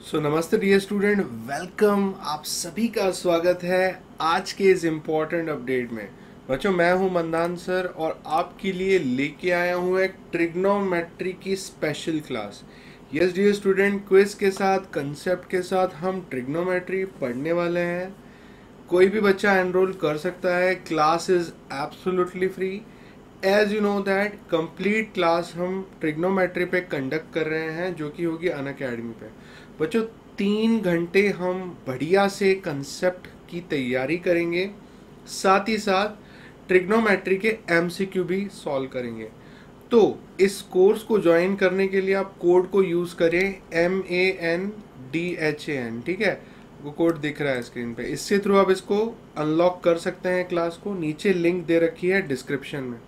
सो so, नमस्ते dear student welcome आप सभी का स्वागत है आज के इस इंपॉर्टेंट अपडेट में। बच्चों मैं हूँ मंदान सर और आपके लिए लेके आया हूँ एक ट्रिग्नोमेट्री की special class yes dear student quiz के साथ कंसेप्ट के साथ हम ट्रिग्नोमेट्री पढ़ने वाले हैं। कोई भी बच्चा एनरोल कर सकता है। Class is absolutely free as you know that complete class हम ट्रिग्नोमेट्री पे कंडक्ट कर रहे हैं, जो कि होगी अन अकेडमी पे। बच्चों, तीन घंटे हम बढ़िया से कंसेप्ट की तैयारी करेंगे। साथ ही साथ ट्रिग्नोमेट्री के एमसीक्यू भी सॉल्व करेंगे। तो इस कोर्स को ज्वाइन करने के लिए आप कोड को यूज़ करें M A N D H A N ठीक है? वो कोड दिख रहा है स्क्रीन पे। इससे थ्रू आप इसको अनलॉक कर सकते हैं क्लास को। नीचे लिंक दे रखी है डिस्क्रिप्शन में।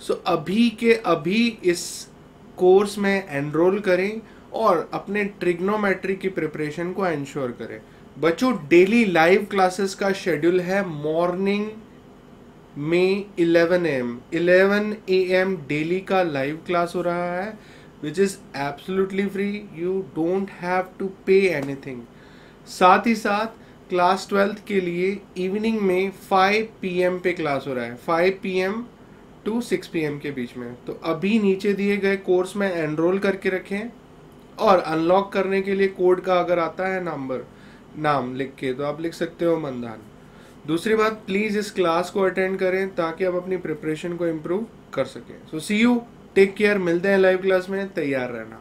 सो so, अभी के अभी इस कोर्स में एनरोल करें और अपने ट्रिग्नोमेट्री की प्रिपरेशन को इंश्योर करें। बच्चों डेली लाइव क्लासेस का शेड्यूल है मॉर्निंग में 11 एम 11 ए एम डेली का लाइव क्लास हो रहा है which is absolutely free you don't have to pay anything साथ ही साथ क्लास ट्वेल्थ के लिए इवनिंग में 5 पीएम पे क्लास हो रहा है। 5 पीएम टू सिक्स पी के बीच में। तो अभी नीचे दिए गए कोर्स में एनरोल करके रखें और अनलॉक करने के लिए कोड का अगर आता है नंबर नाम लिख के तो आप लिख सकते हो मंदान। दूसरी बात प्लीज़ इस क्लास को अटेंड करें ताकि आप अपनी प्रिपरेशन को इम्प्रूव कर सकें। So see you take care मिलते हैं लाइव क्लास में, तैयार रहना।